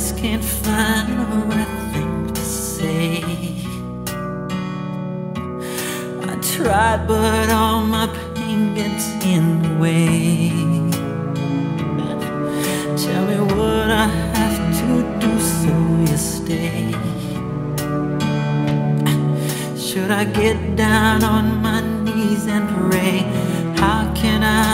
just can't find the right thing to say. I tried, but all my pain gets in the way. Tell me what I have to do so you stay. Should I get down on my knees and pray? How can I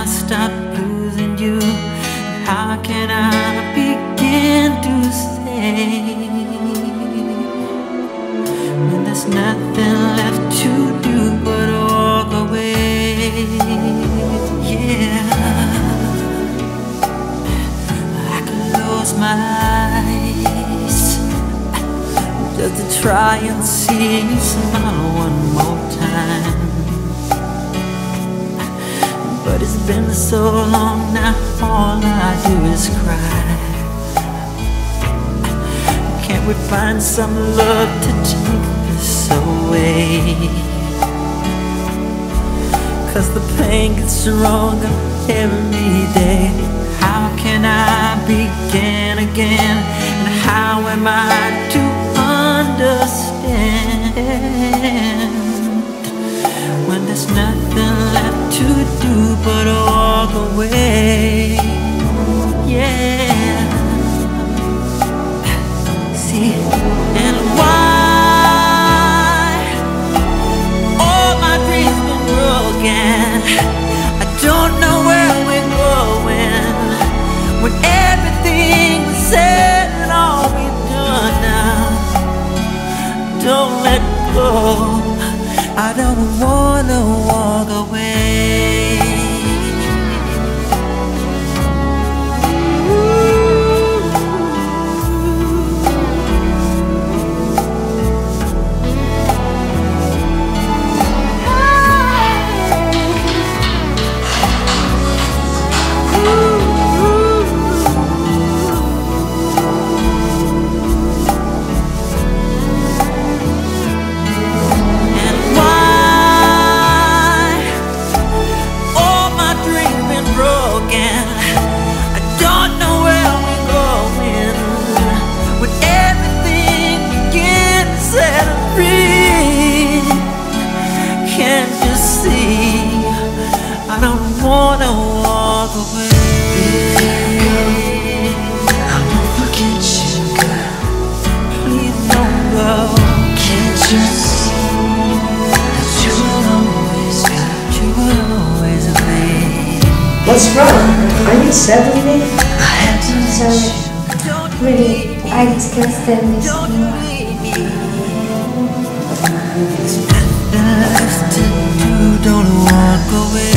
there's nothing left to do but walk away? Yeah, I close my eyes just to try and see you smile one more time. But it's been so long now, all I do is cry. Can't we find some love to take this away? Cause the pain gets stronger every day. How can I begin again? And how am I to understand when there's nothing left to do but walk away? Broken? Will always be. What's wrong? Are you sad with me? I had to let Sorry. Don't Really, I just can't stand this Don't anymore. leave me. There's nothing left to. Don't walk away.